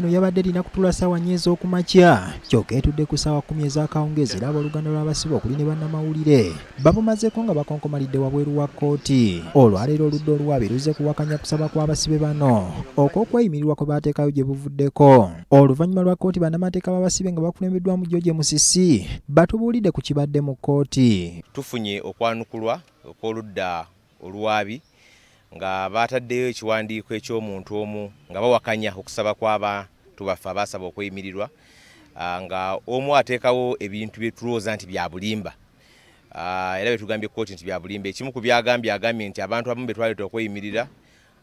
eno yabadde erina kutula ssaawa nnyo ez'okumakya. Kyokka etudde ku ssaawa kumi ez'akawungeezi era abooluganda lw'abasibe okuli ne bannamawulire. Babumazeeko nga bakonkomalidde wabweru wa kkooti. Olwaleero oludda oluwaabi luzze kuwakanya kusaba kw'abasibe bano. Okw'okweyimirirwa kwe baateekayo gye buvuddeko. Oluvannyuma lwa kkooti bannamateeka b'abasibe nga bakulembeddwamu george musisi batubuulidde ku kibadde mu kkooti. Tufunye okwanukulwa okw'oludda oluwaabi nga baataddeyo ekiwandiiko eky'omuntu omu nga bawakanya okusaba kw'abantu baffe abaasaba okweyimirirwa nga omu ateekawo ebintu bye tulowooza nti bya bulimba. Era betugambye kkooti nti bya bulimba ekimu ku byagambye agambye nti abantu abamu be twaleeta okweyimirira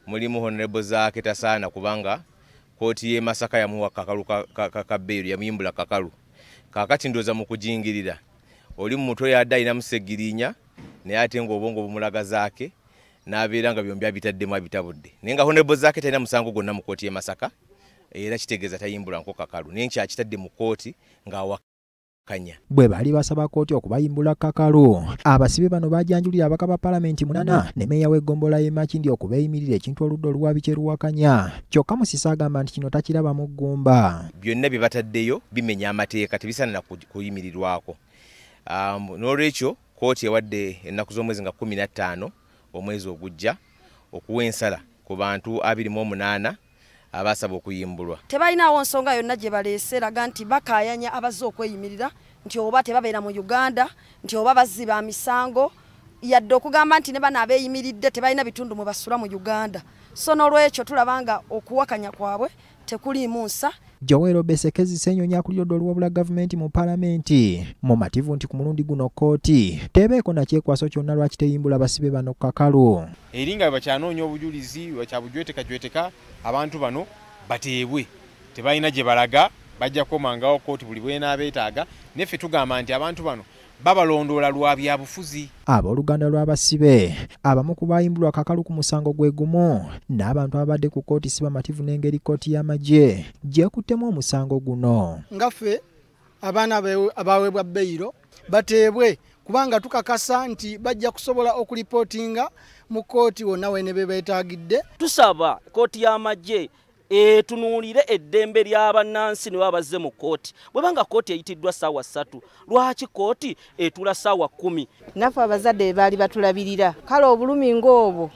mulimu honorable zaake tasaana kubanga kkooti y'e masaka yamuwa kakalu kabbeeru yamuyimbula kakalu. Kaakati ndooza mu kujingirira. Oli mu mutwe yadde alinamu segiriinya naye ate ngaobwongo bumulaga zaake n'abeera nga byombi abitaddemu abitabudde. Naye nga honorable zaake talina musango gwonna mu kkooti y'e masaka era kitegeeza tayimbula nko kakalu. Naye nkyakitadde mu kkooti ng'awakanya. Bwe baali basaba kkooti okubayimbula kakalu abasibe bano baajanjulira abaka ba palamenti munana ne meeya w'eggombolola y'e makindi okubeeyimirira ekintu oludda oluwaabi kye luwakanya kyokka musisa agamba nti kino takiraba mu ggumba. Byonna bye bataddeyo bimenya amateeka tebisaanira kuyimirirwako. Um, n'olwekyo kkooti ewadde ennaku z'omwezi nga 15 omwezi ogujja okuwa ensala ku bantu 28 abaasaba okuyimbulwa. Tebalinawo nsonga yonna gye baleese eraga nti bakayanya abazze okweyimirira nti oba tebabeera mu uganda nti oba bazziba misango. Yadde okugamba nti ne bano abeeyimiridde tebalina bitundu mwe basula mu uganda. So n'olwekyo tulaba nga okuwakanya kwabwe tekuliimu nsa jowero besekezi senyonya akulira odda oluwabula gavumenti mu palamenti mumativu nti ku mulundi guno kkooti tebeeko nakyekwaso kyonna lwaki teyimbula basibe bano kakalu. Eri nga bwebakyanoonya obujulizi bwekyabujweteka abantu bano bateebwe. Tebalina gye balaga bajja kukomangawo kkooti buli bwenaabeetaaga neffe tugamba nti abantu bano babalondoola lwa byabufuzi. Abooluganda lw'abasibe abamu ku bayimbulwa kakalu ku musango gwe gumu n'abantu ababadde ku kkooti si bamativu n'engeri kkooti y'amagye gyekuttemu omusango guno. Ngaffe abaana abaweebwa beyiro bateebwe kubanga tukakasa nti bajja kusobola okulipootinga mu kkooti wonna wene be beetaagidde. Tusaba kkooti y'amagye etunuulire eddembe ly'abannansi ne babazze mu kkooti. Bwebanga kkooti eyitiddwa ssaawa ssatu lwaki kkooti etula ssaawa kkumi? Naffe abazadde baali batulabirira. Kale obulumi ng'obwo?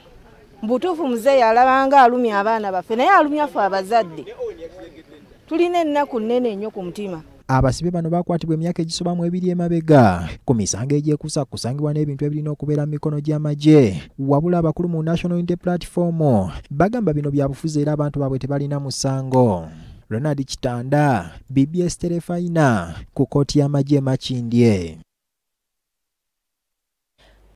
Mbutuufu muzeeyi alabanga alumya abaana baffe naye alumya ffe abazadde. Tulina ennaku nnene nnyo ku mutima abasibe bano bakwatibwa emyaka egisoba mu ebiri emabega. Ku misango egyekusa kusangibwa n'ebintu ebirina okubeera mu mikono gy'amagye. Wabula abakulu mu national unity platform bagamba bino byabufuzi era abantu baabwe tebalina musango. Ronald kitanda bbs terefayina ku kkooti y'amagye makindye